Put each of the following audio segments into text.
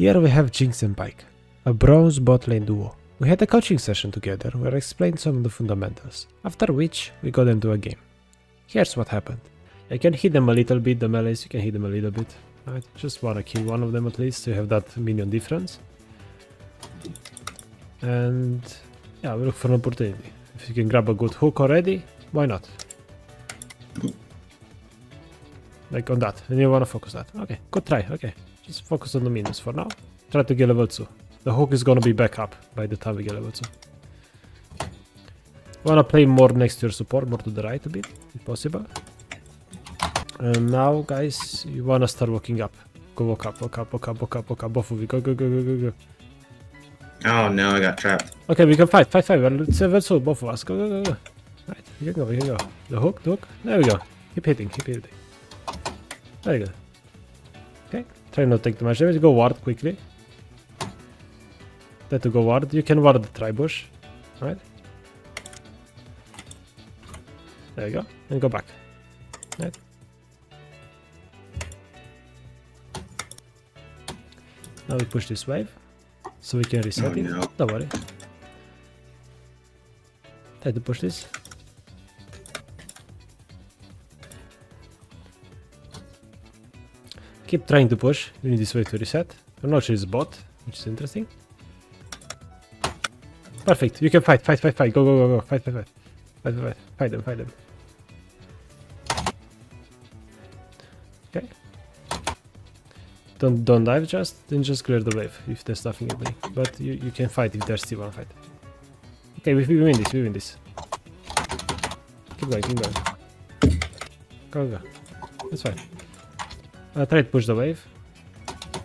Here we have Jinx and Pyke, a bronze bot lane duo. We had a coaching session together where I explained some of the fundamentals, after which we got into a game. Here's what happened. I can hit them a little bit, the melees, you can hit them a little bit. I just wanna kill one of them at least to have that minion difference. And yeah, we look for an opportunity. If you can grab a good hook already, why not? Like on that, and you wanna focus that. Okay, good try, okay. Just focus on the minions for now. Try to get level 2. The hook is gonna be back up by the time we get level 2. Wanna play more next to your support, more to the right a bit, if possible. And now, guys, you wanna start walking up. Go walk up, walk up, walk up, walk up, walk up. Both of you, go, go, go, go, go, go. Oh no, I got trapped. Okay, we can fight, fight, fight. Let's level uh, 2, both of us. Go, go, go, go. Right, we can go, we can go. The hook, the hook. There we go. Keep hitting, keep hitting. Very good. Okay, try not to take too much damage. Go ward quickly. That to go ward. You can ward the tribush. Right? There you go. And go back. Right? Now we push this wave. So we can reset Oh, it. no. Don't worry. Try to push this. Keep trying to push. We need this way to reset. I'm not sure it's bot, which is interesting. Perfect. You can fight, fight, fight, fight. Go, go, go, go. Fight, fight, fight. Fight, fight, fight. Fight them, fight them. Okay. Don't don't dive just, then just clear the wave if there's nothing happening. But you, you can fight if there's still one fight. Okay, we, we win this, we win this. Keep going, keep going. Go, go. That's fine. Uh, try to push the wave.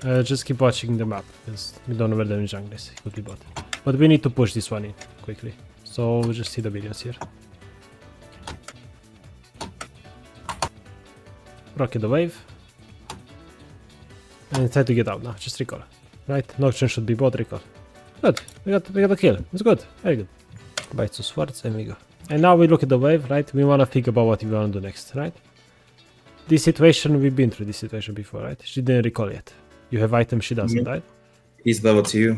Uh, just keep watching the map, because we don't know where the jungle is. Could be bot. But we need to push this one in quickly. So we'll just see the videos here. Rocket the wave. And try to get out now. Just recall. Right? Nocturne should be bot recall. Good. We got we got a kill. It's good. Very good. Bite two swords and we go. And now we look at the wave, right? We wanna think about what we wanna do next, right? This situation we've been through this situation before, right? She didn't recall yet. You have items she doesn't, Mhm. right? He's level two.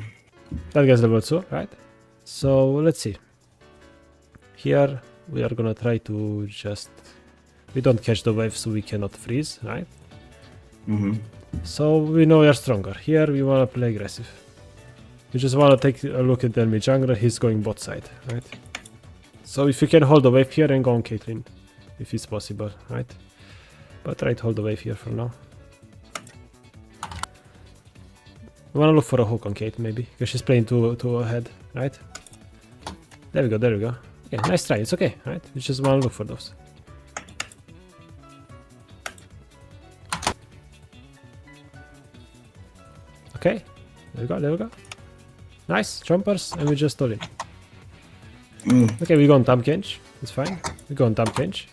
That guy's level 2, right? So let's see. Here we are gonna try to just we don't catch the wave so we cannot freeze, right? Mm-hmm. So we know we are stronger. Here we wanna play aggressive. We just wanna take a look at the enemy jungler, he's going bot side, right? So if you can hold the wave here and go on Caitlyn, if it's possible, right? But try to hold the wave here for now. We wanna look for a hook on Kate maybe, because she's playing two two ahead, right? There we go, there we go. Okay, nice try, it's okay, right? We just wanna look for those. Okay, there we go, there we go. Nice, chompers, and we just stole it. Mm. Okay, we go on Kench, it's fine. We go on Kench.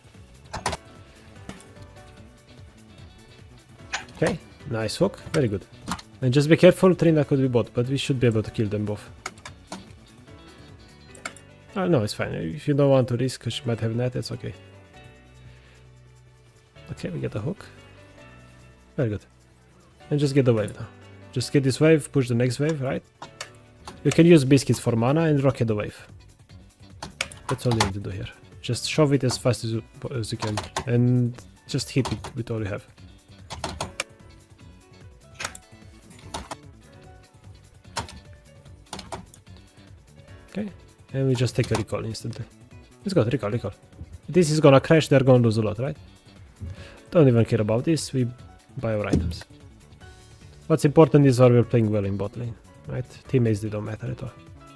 Okay, nice hook, very good. And just be careful, Trina could be bot, but we should be able to kill them both. Oh, no, it's fine. If you don't want to risk, she might have net, it's okay. Okay, we get a hook. Very good. And just get the wave now. Just get this wave, push the next wave, right? You can use biscuits for mana and rocket the wave. That's all you need to do here. Just shove it as fast as you, as you can and just hit it with all you have. And we just take a recall instantly. Let's go, recall, recall. This is gonna crash, they're gonna lose a lot, right? Don't even care about this, we buy our items. What's important is are we're playing well in bot lane, right? Teammates, they don't matter at all.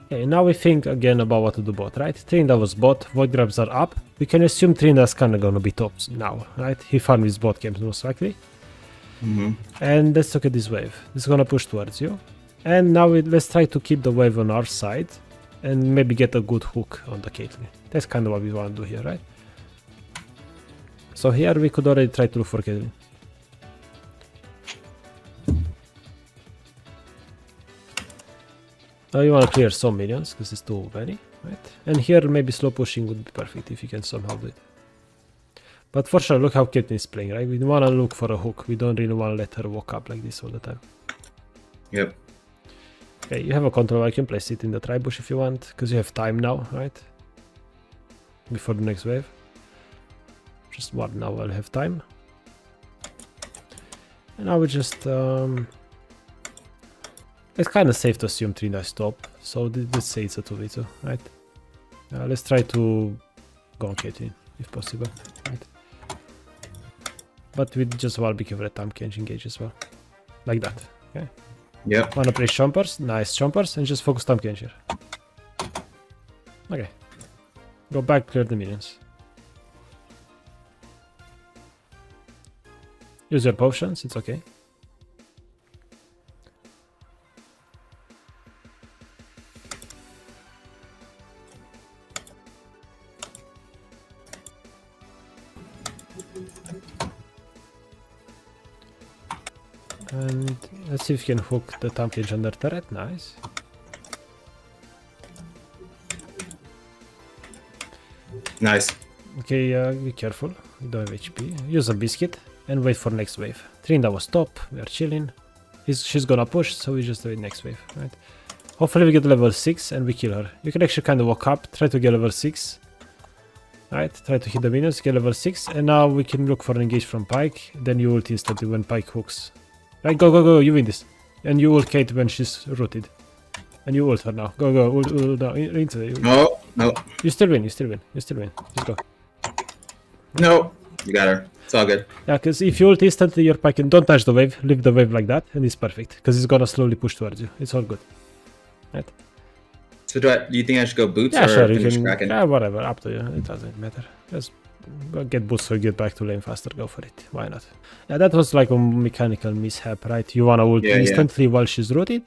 Okay, now we think again about what to do bot, right? Trinda was bot, Voidgrubs are up. We can assume Trinda's kinda gonna be tops now, right? He farmed his bot games most likely. Mm-hmm. And let's look at this wave. It's gonna push towards you. And now we, let's try to keep the wave on our side and maybe get a good hook on the Caitlyn. That's kind of what we want to do here, right? So here we could already try to look for Caitlyn. Now you want to clear some minions because it's too many, right? And here maybe slow pushing would be perfect if you can somehow do it. But for sure, look how Caitlyn is playing, right? We want to look for a hook. We don't really want to let her walk up like this all the time. Yep. Okay, you have a control. I can place it in the tribush if you want, because you have time now, right? Before the next wave. Just one now. I'll have time. And I will just. Um, it's kind of safe to assume Trinda stop, so let's say it's a 2v2, right? Uh, let's try to go on Caitlyn, if possible, right? But with just one careful at time can engage as well. Like that. Yep. Wanna play chompers? Nice chompers, and just focus Tom Kenshir. Okay. Go back, clear the minions. Use your potions, it's okay. And let's see if we can hook the Cage under turret. Nice. Nice. Okay, uh, be careful. We don't have HP. Use a biscuit and wait for next wave. Trinda was top. We are chilling. He's, she's gonna push, so we just wait next wave, right? Hopefully we get level 6 and we kill her. You can actually kind of walk up, try to get level 6. Right, try to hit the minions, get level 6, and now we can look for an engage from Pyke. Then you ult instantly when Pyke hooks. Right, go, go, go, you win this. And you ult Kate when she's rooted. And you ult her now. Go, go, ult, ult, no, in- into the, Oh, no. You still win, you still win, you still win. Just go. No. You got her. It's all good. Yeah, because if you ult instantly, your Pyke and don't touch the wave, leave the wave like that, and it's perfect. Because it's gonna slowly push towards you. It's all good. So do, I, do you think I should go boots Yeah, or sure, you finish can. Kraken? Yeah, whatever, up to you. It doesn't matter. Just get boost so you get back to lane faster. Go for it. Why not? Yeah, that was like a mechanical mishap, right? You wanna ult Yeah, yeah. instantly while she's rooted,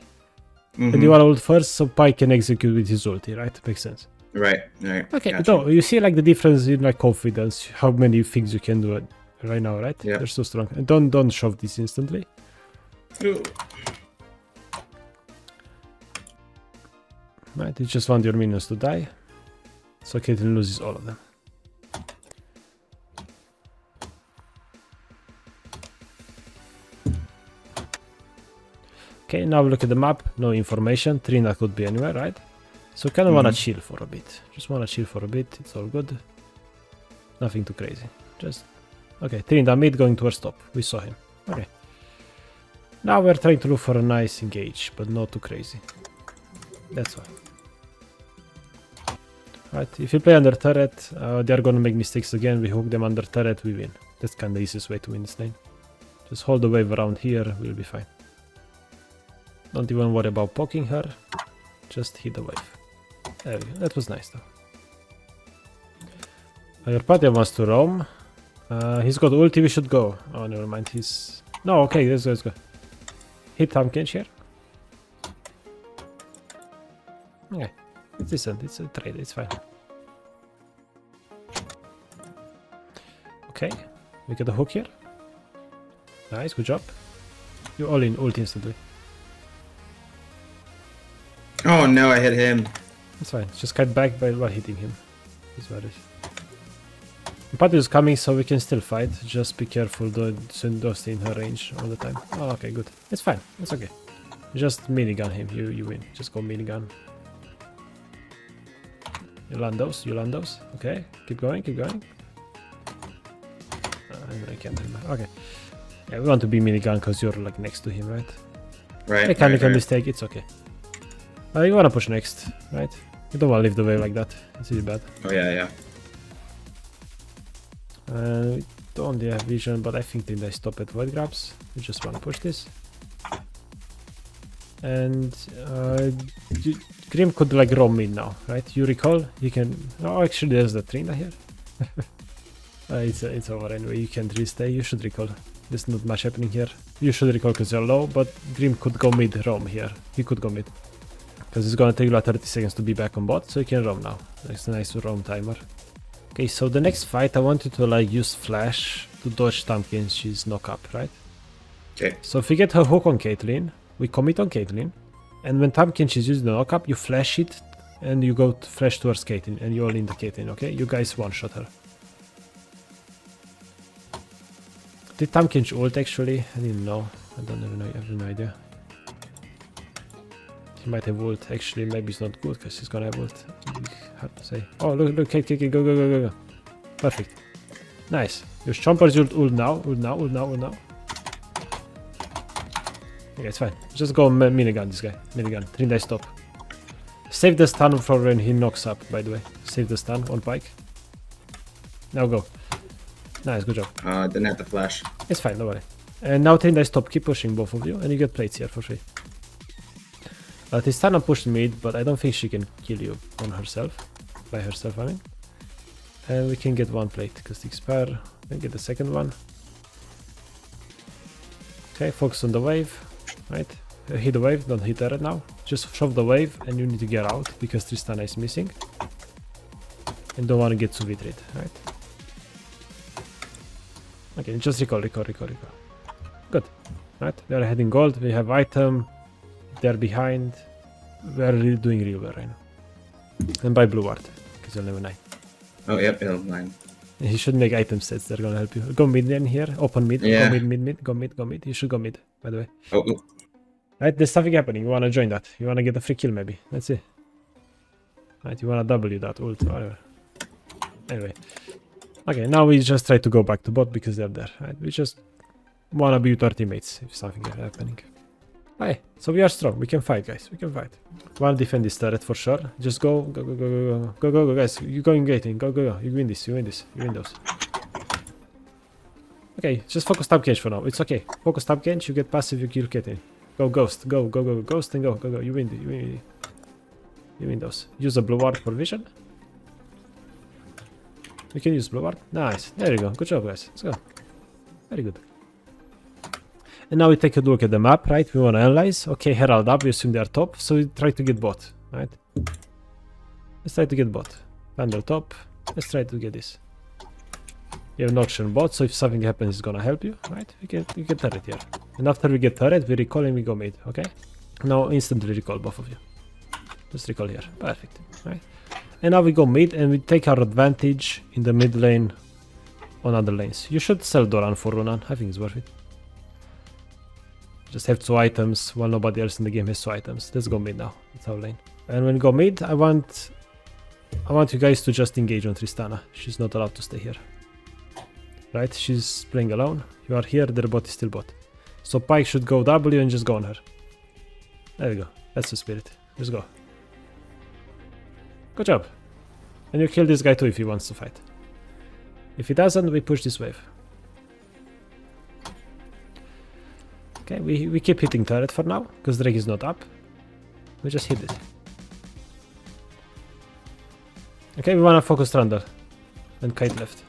and Mhm. you wanna ult first so Pyke can execute with his ulti, right? Makes sense. Right. Right. Okay, Gotcha. so you see like the difference in like confidence, how many things you can do it right now, right? Yeah. They're so strong. And don't don't shove this instantly. Ooh. Right, you just want your minions to die. So Caitlyn loses all of them. Okay, now look at the map. No information. Trina could be anywhere, right? So kind of wanna Mhm. chill for a bit. Just wanna chill for a bit. It's all good. Nothing too crazy. Just okay. Trina mid going towards top. We saw him. Okay. Now we're trying to look for a nice engage, but not too crazy. That's all. Right, if you play under turret, uh, they're gonna make mistakes again. We hook them under turret, we win. That's kind of the easiest way to win this lane. Just hold the wave around here, we'll be fine. Don't even worry about poking her. Just hit the wave. There we go. That was nice though. Your party wants to roam. Uh, he's got ulti, we should go. Oh, never mind. He's... No, okay, let's go, let's go. Hit Tahm Kench here. Okay. It's decent. It's a trade. It's fine. Okay. We get a hook here. Nice. Good job. You're all in ult instantly. Oh no, I hit him. That's fine. Just cut back by while hitting him. Is what it is. Is coming, so we can still fight. Just be careful, so don't stay in her range all the time. Oh, okay, good. It's fine. It's okay. Just minigun him. You you win. Just go minigun. You land those. You land those. Okay. Keep going. Keep going. Uh, I can't remember. Okay. Yeah, we want to be minigun because you're like next to him, right? Right. Mechanical right, make a right. mistake. It's okay. Uh, you wanna push next, right? You don't wanna leave the way like that. It's really bad. Oh yeah, yeah. Uh, we don't have vision, but I think they stop at Voidgrubs. We just wanna push this. And uh, Grim could like roam in now, right? You recall? You can. Oh, actually, there's the Trina here. uh, it's it's over anyway. You can't really stay. You should recall. There's not much happening here. You should recall because you're low, but Grim could go mid roam here. He could go mid. Because it's gonna take like 30 seconds to be back on bot, so you can roam now. That's a nice roam timer. Okay, so the next fight I want you to like use flash to dodge Tamkin's knock up, right? Okay. So if we get her hook on Caitlyn, we commit on Caitlyn, and when Tamkin is using the knock up, you flash it and you go to flash towards Caitlyn and you all in the Caitlyn, okay? You guys one shot her. Did Tamkin ult actually? I didn't know. I don't even know. I have no idea. He might have ult. Actually, maybe it's not good because he's gonna have ult. Hard to say. Oh, look, look, Kate, Kate, go, go, go, go, go. Perfect. Nice. Your chompers ult, ult now, ult now, ult now, ult now. Okay, it's fine. Just go mi- minigun this guy. Minigun. Three die stop. Save the stun for when he knocks up, by the way. Save the stun on Pyke. Now go. Nice, good job. Uh, didn't have the flash. It's fine, don't worry. And now Trinda stop, keep pushing both of you, and you get plates here for free. Uh, Tristana pushed mid, but I don't think she can kill you on herself. By herself, I mean. And we can get one plate, because the expire. Then get the second one. Okay, focus on the wave. Right? Uh, hit the wave, don't hit her now. Just shove the wave, and you need to get out, because Tristana is missing. And don't want to get too betrayed, right? Okay, just recall, recall, recall, recall. Good. Right, we are heading gold. We have item. They're behind. We are really doing real well right now. And buy blue ward, because you'll never know. Oh, yep, hill line. You should make item sets that are gonna help you. Go mid in here. Open mid. Yeah. Go mid, mid, mid. Go mid, go mid. You should go mid, by the way. Oh, oh, Right, there's something happening. You wanna join that. You wanna get a free kill maybe. Let's see. Right, you wanna W that ult, whatever. Anyway. Okay, now we just try to go back to bot because they're there. Right? We just wanna be with our teammates if something is happening. Hey, so we are strong. We can fight, guys. We can fight. Wanna defend this turret for sure. Just go, go, go, go, go, go, go, go, go, guys. You going gating. Go, go, go. You win this. You win this. You win those. Okay, just focus top cage for now. It's okay. Focus top cage. You get passive. You kill Katie. Go ghost. Go, go, go, go, ghost and go, go, go. You win. You win. You win those. Use a blue ward for vision. We can use blue ward. Nice. There you go. Good job, guys. Let's go. Very good. And now we take a look at the map, right? We want to analyze. Okay, Herald up. We assume they are top. So we try to get bot, right? Let's try to get bot. Thunder top. Let's try to get this. You have Noxian bot, so if something happens, it's gonna help you, right? We get we get turret here. And after we get turret, we recall and we go mid, okay? Now instantly recall both of you. Just recall here. Perfect. Right? And now we go mid and we take our advantage in the mid lane on other lanes. You should sell Doran for Ronan. I think it's worth it. Just have two items while nobody else in the game has two items. Let's go mid now. It's our lane. And when we go mid, I want I want you guys to just engage on Tristana. She's not allowed to stay here. Right? She's playing alone. You are here, their bot is still bot. So Pyke should go W and just go on her. There we go. That's the spirit. Just go. Good job. And you kill this guy too if he wants to fight. If he doesn't, we push this wave. Okay, we, we keep hitting turret for now, because Drake is not up. We just hit it. Okay, we wanna focus Trundle. And kite left.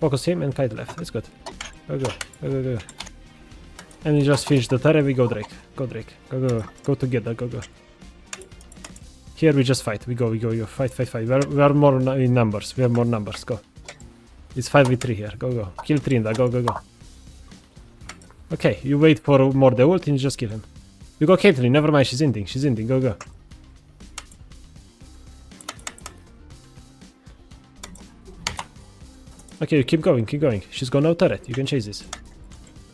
Focus him and kite left. That's good. Go, go, go, go, go. And we just finish the turret, we go Drake. Go Drake. Go, go, go. Go together, go, go. Here we just fight. We go, we go, we go. Fight, fight, fight. We are, we are more in numbers. We have more numbers. Go. It's 5v3 here. Go, go. Kill Trinda. Go, go, go. Okay, you wait for more the ult and just kill him. You go Caitlyn. Never mind. She's ending. She's ending. Go, go. Okay, you keep going, keep going. She's got no turret. You can chase this.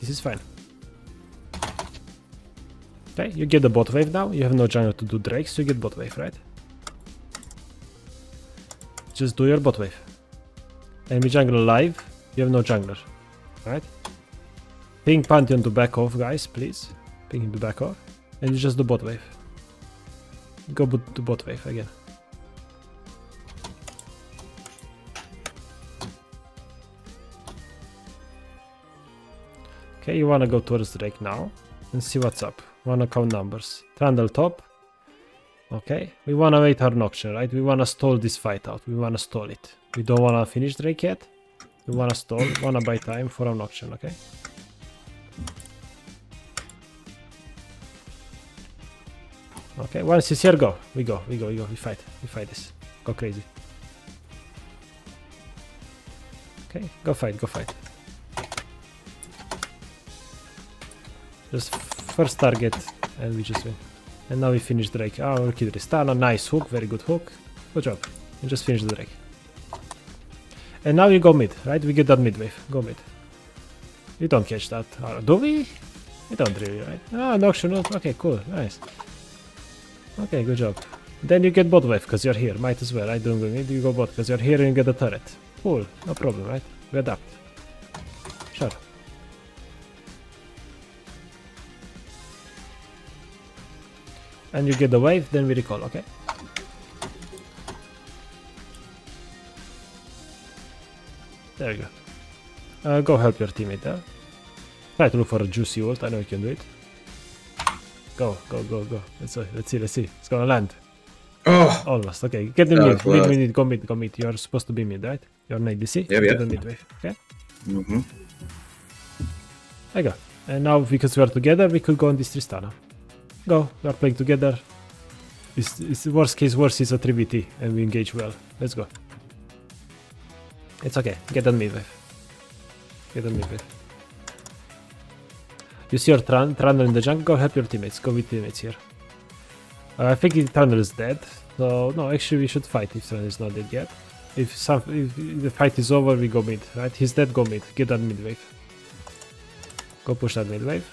This is fine. Okay, you get the bot wave now. You have no jungle to do Drake, so you get bot wave, right? Just do your bot wave. Enemy jungle alive. You have no jungler, right? Ping Pantheon to back off, guys, please. Ping him to back off. And just the bot wave. Go to bot wave again. Okay, you wanna go towards Drake now and see what's up. Wanna count numbers. Trundle top. Okay, we wanna wait our Noxian, right? We wanna stall this fight out. We wanna stall it. We don't wanna finish Drake yet. We wanna stall, wanna buy time for our Noxian, okay? Okay, once he's here, go. We go, we go, we go, we fight. We fight this. Go crazy. Okay, go fight, go fight. Just first target and we just win. And now we finish Drake. Oh, we kill Tristana. Nice hook, very good hook. Good job. And just finish the Drake. And now we go mid, right? We get that mid wave. Go mid. We don't catch that. Uh, do we? You don't really, right? Ah, Nocturnal. Okay, cool. Nice. Okay, good job. Then you get bot wave because you're here. Might as well. I don't need you go bot because you're here and you get the turret. Cool. No problem, right? We adapt. Sure. And you get the wave, then we recall, okay? There you go. Uh, go help your teammate there. Try to look for a juicy ult. I know you can do it. Go, go, go, go. Let's see, let's see, let's see. It's gonna land. Oh, Almost. Okay, get the mid. Mid, mid, mid, go mid, go mid. You're supposed to be mid, right? You're mid DC. Yeah, yeah. Get the mid wave. Okay? mm-hmm. You go. And now, because we are together, we could go on this Tristana. Go, we are playing together. It's, it's worst case worst is a 3v3 and we engage well. Let's go. It's okay. Get that mid wave. Get that mid wave. You see your Tran Trundle in the jungle, go help your teammates. Go with teammates here. Uh, I think Trundle is dead. So, no, actually we should fight if Trundle is not dead yet. If, some, if the fight is over, we go mid, right? He's dead, go mid. Get that mid wave. Go push that mid wave.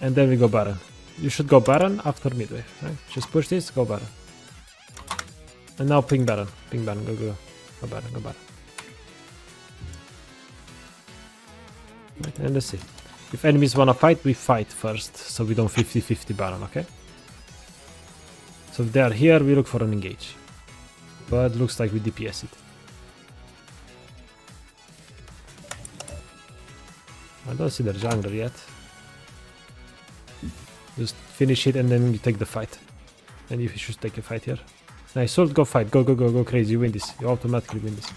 And then we go Baron. You should go Baron after mid wave, right? Just push this, go Baron. And now ping Baron. Ping Baron, go, go, go. Go Baron, go Baron. And let's see. If enemies wanna fight, we fight first, so we don't 50-50 Baron, okay? So if they are here, we look for an engage. But looks like we DPS it. I don't see the jungler yet. Just finish it and then you take the fight. And you should take a fight here. Nice, Salt, go fight. Go, go, go, go crazy. You win this. You automatically win this.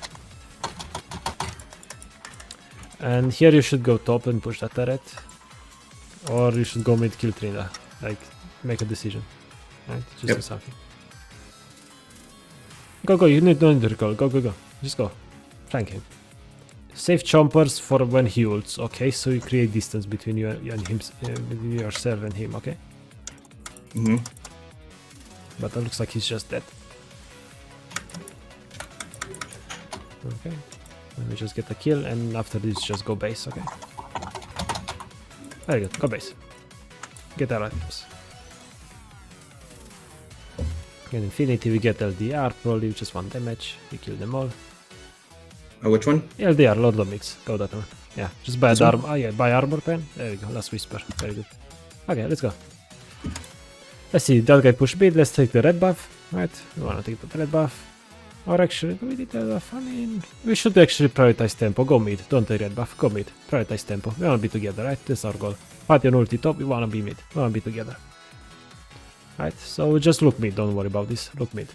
And here you should go top and push that turret. Or you should go mid kill Trina. Like, make a decision. Right? Just Yep. do something. Go, go. You need, don't need to recall. Go, go, go. Just go. Flank him. Save chompers for when he ults, okay? So you create distance between you and him, uh, between yourself and him, okay? Mm-hmm. But it looks like he's just dead. Okay. Let me just get the kill, and after this, just go base, okay? Very good, go base. Get our items. In Infinity, we get LDR, probably just one damage. We kill them all. Oh, which one? LDR, Lord Dominik's. Go that one. Yeah, just buy armor. Oh yeah, buy armor pen. There we go. Last whisper. Very good. Okay, let's go. Let's see. That guy push mid. Let's take the red buff. Right. We wanna take the red buff. Or actually, do we need we should actually prioritize tempo. Go mid. Don't take red buff. Go mid. Prioritize tempo. We wanna be together, right? That's our goal. Party on ulti top. We wanna be mid. We wanna be together. Right. So just look mid. Don't worry about this. Look mid.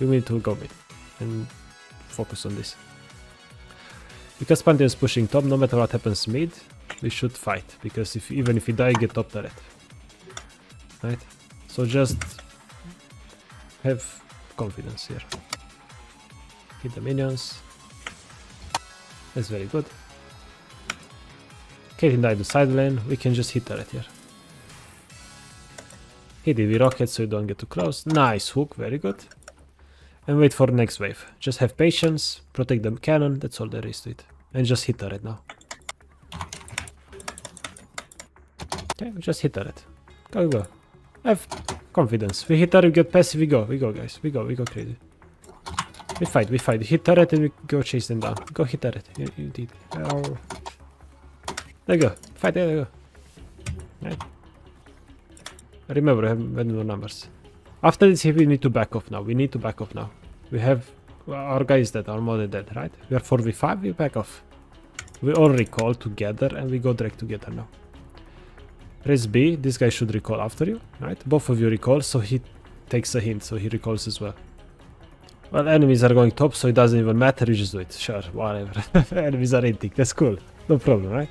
We need to go mid and focus on this. Because Pantheon is pushing top, no matter what happens mid, we should fight. Because if even if we die, get top turret. Right? So just have confidence here. Hit the minions. That's very good. Caitlyn died to side lane, we can just hit turret here. Hit it with rocket so you don't get too close. Nice hook, very good. And wait for the next wave. Just have patience, protect the cannon, that's all there is to it. And just hit turret now. Okay, we just hit turret. Go, go. Have confidence. We hit turret, we get passive, we go, we go guys. We go, we go crazy. We fight, we fight. Hit turret and we go chase them down. Go hit turret. You, you did. Oh. There you go. Fight, there you go. Right. Remember, I have random numbers. After this, we need to back off now. We need to back off now. We have our guys are more than dead, right? We are 4v5, we back off. We all recall together and we go direct together now. Press B, this guy should recall after you, right? Both of you recall, so he takes a hint, so he recalls as well. Well, enemies are going top, so it doesn't even matter, you just do it. Sure, whatever. enemies are hinting, that's cool. No problem, right?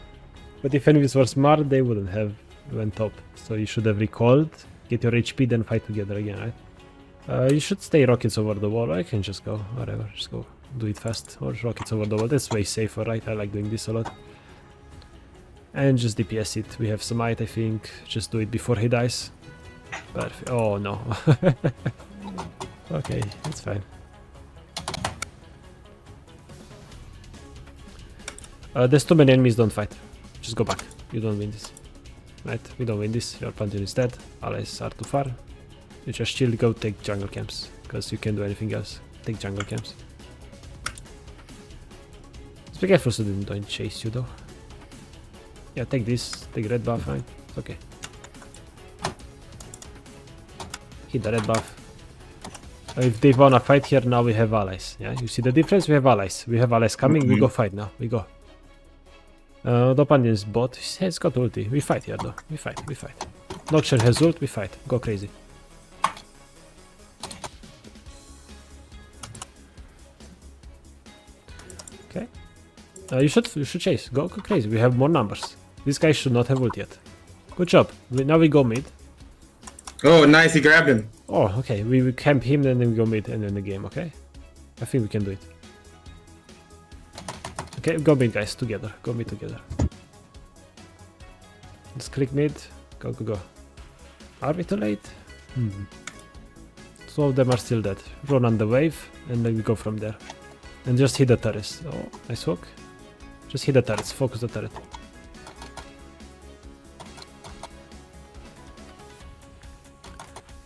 But if enemies were smart, they wouldn't have went top. So you should have recalled, get your HP, then fight together again, right? Uh, you should stay rockets over the wall. I can just go, whatever, just go do it fast. Or rockets over the wall. That's way safer, right? I like doing this a lot. And just DPS it. We have some I think. Just do it before he dies. Perfect. Oh no. okay, it's fine. Uh, there's too many enemies, don't fight. Just go back. You don't win this. Right? We don't win this. Your Pantheon is dead. Allies are too far. You just chill, go take jungle camps. Because you can't do anything else. Take jungle camps. Just be careful so they don't chase you though. Yeah, take this. Take red buff, fine. It's okay. Hit the red buff. If they wanna fight here, now we have allies. Yeah, you see the difference? We have allies. We have allies coming. We go fight now. We go. Uh, the Pantheon's bot He's got ulti. We fight here though. We fight. We fight. Nocturne has ult. We fight. Go crazy. Okay. Uh, you should you should chase. Go, go crazy. We have more numbers. This guy should not have ult yet. Good job. We, now we go mid. Oh, nice. He grabbed him. Oh, okay. We, we camp him, and then we go mid and then the game, okay? I think we can do it. Okay, go mid, guys, together. Go mid together. Let's click mid. Go, go, go. Are we too late? Hmm. Two of them are still dead. Run on the wave, and then we go from there. And just hit the turrets. Oh, nice hook. Just hit the turrets. Focus the turret.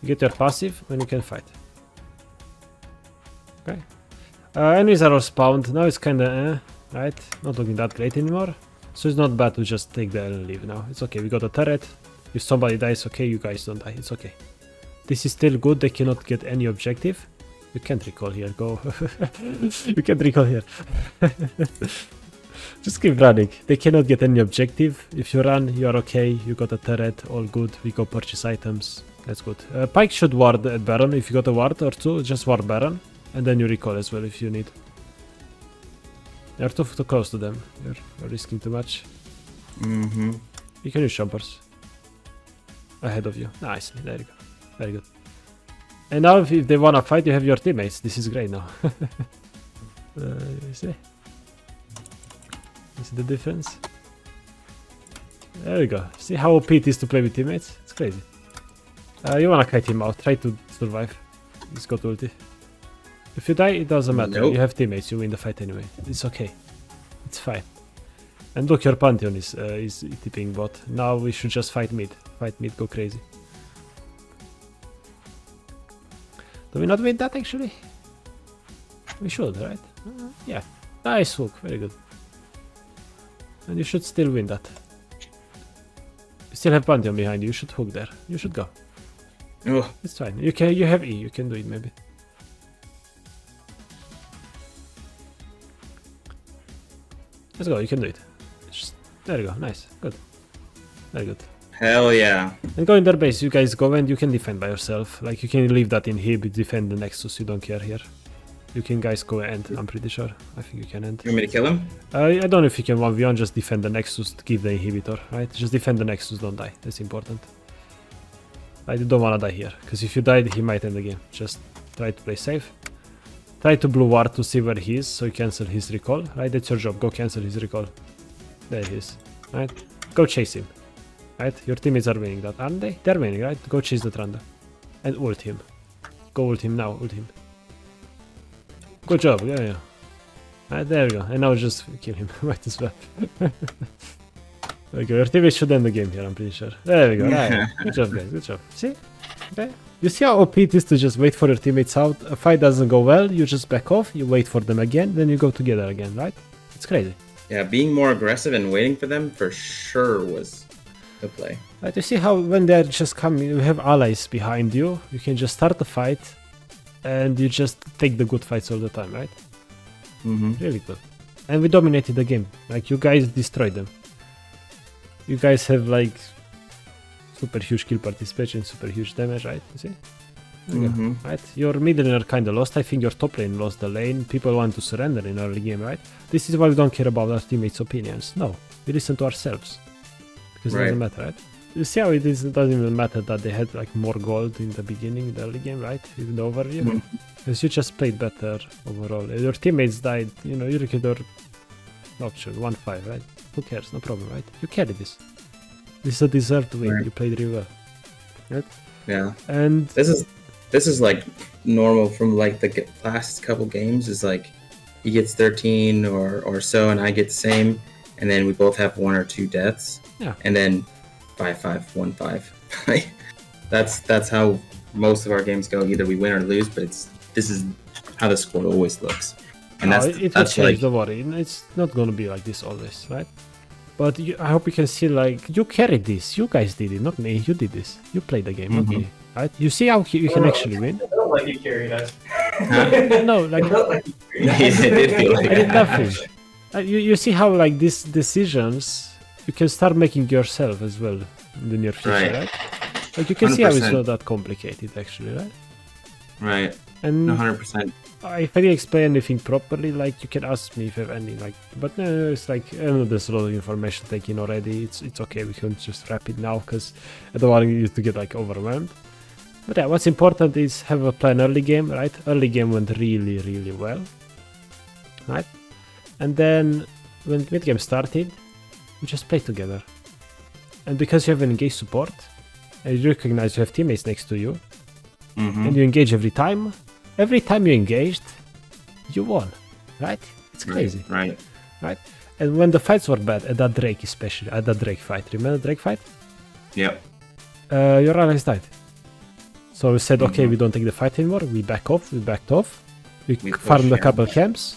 get your passive when you can fight. Okay. Uh, enemies are all spawned. Now it's kinda eh, right? Not looking that great anymore. So it's not bad to just take the and leave now. It's okay, we got a turret. If somebody dies, okay, you guys don't die. It's okay. This is still good, they cannot get any objective. You can't recall here, go. you can't recall here. Just keep running. They cannot get any objective. If you run, you are okay. You got a turret, all good. We go purchase items. That's good. Uh, Pyke should ward at Baron if you got a ward or two. Just ward Baron. And then you recall as well if you need. You're too, too close to them. You're, you're risking too much. Mm-hmm. You can use chompers. Ahead of you. Nicely. There you go. Very good. And now if, if they wanna fight, you have your teammates. This is great now. uh, you see? You see the difference? There you go. See how OP it is to play with teammates? It's crazy. Uh, you wanna kite him out. Try to survive. He's got ulti. If you die, it doesn't matter. Nope. You have teammates. You win the fight anyway. It's okay. It's fine. And look, your Pantheon is, uh, is tipping bot. Now we should just fight mid. Fight mid, go crazy. Do we not win that actually? We should, right? Uh, yeah. Nice hook, very good. And you should still win that. You still have Pantheon behind you, you should hook there. You should go. Oh, It's fine. You can you have E, you can do it maybe. Let's go, you can do it. Just, there you go, nice. Good. Very good. hell yeah. And go in their base, you guys go and you can defend by yourself. Like you can leave that inhib, defend the Nexus, you don't care here. You can guys go end, I'm pretty sure. I think you can end. You want me to kill him? Uh, I don't know if you can 1v1, just defend the Nexus to give the inhibitor, right? Just defend the Nexus, don't die. That's important. I don't wanna die here, because if you die, he might end the game. Just try to play safe. Try to blue ward to see where he is, so you cancel his recall, right? That's your job, go cancel his recall. There he is, right? Go chase him, right? Your teammates are winning that, aren't they? They're winning, right? Go chase the Tranda. And ult him. Go ult him now, ult him. Good job, yeah, yeah. Right, there we go. And now just kill him. Might as well. there we go. Your teammates should end the game here, I'm pretty sure. There we go. Right. Good job, guys. Good job. See? Okay. You see how OP it is to just wait for your teammates out? A fight doesn't go well, you just back off, you wait for them again, then you go together again, right? It's crazy. Yeah, being more aggressive and waiting for them for sure was the play. Right, you see how when they're just coming, you have allies behind you, you can just start the fight, and you just take the good fights all the time, right? Mm-hmm. Really good. And we dominated the game. Like you guys destroyed them. You guys have like super huge kill participation, super huge damage, right? You see? There you go. Mhm. Right? Your mid lane are kinda lost. I think your top lane lost the lane. People want to surrender in early game, right? This is why we don't care about our teammates' opinions. No. We listen to ourselves. Because it doesn't matter, right? You see how it, is, it doesn't even matter that they had like more gold in the beginning, in the early game, right? In the overview. Mhm. Because you just played better overall. Your teammates died, you know, Yurikidor Nocturne, 1-5, right? Who cares? No problem, right? You carry this. This is a deserved win. Right. You played really well. Yeah. And This is this is like normal from like the last couple games. Is like he gets 13 or or so, and I get the same, and then we both have one or two deaths. Yeah. and then five five one five. that's that's how most of our games go. Either we win or lose, but it's this is how the score always looks, and No, that's it, it will change. like Don't worry. It's not gonna be like this always, right? But you, I hope you can see like you carried this. You guys did it, not me. You did this. You played the game, not Mhm. me. Right? You see how you can actually win. I felt like you carried us. No, like I like us. did feel like I did nothing. Uh, you, you see how like these decisions you can start making yourself as well in the near future, right? Right. Like you can see how it's not that complicated actually, right? Right, And one hundred percent. uh, if I didn't explain anything properly, like you can ask me if you have any like. But no, it's like I know there's a lot of information taken already. It's it's okay. We can just wrap it now because I don't want you to get like overwhelmed. But yeah, what's important is have a plan early game, right? Early game went really really well, right? And then when mid game started, we just played together. And because you have an engaged support, and you recognize you have teammates next to you, Mm-hmm. and you engage every time. Every time you engaged, you won, right? It's crazy. Right. Right? And when the fights were bad, at that Drake especially, at that Drake fight, remember Drake fight? Yeah. Uh, your allies died. So we said, okay, Mhm. we don't take the fight anymore. We back off. We backed off. We, We farmed a couple camps.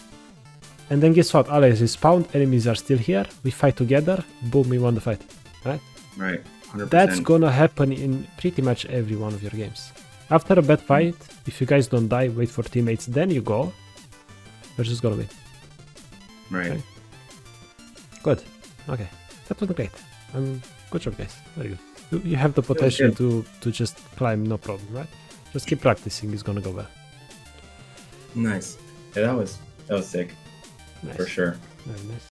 And then guess what? Allies respawned. Enemies are still here. We fight together. Boom, we won the fight. Right. Hundred That's gonna happen in pretty much every one of your games. After a bad fight, if you guys don't die, wait for teammates, then you go. You're just gonna win. Right. Okay. Good. Okay. That was great. Um, good job, guys. Very good. You, you have the potential to to just climb, no problem, right? Just keep practicing. It's gonna go well. Nice. Yeah, that was that was sick Nice. for sure. Very nice.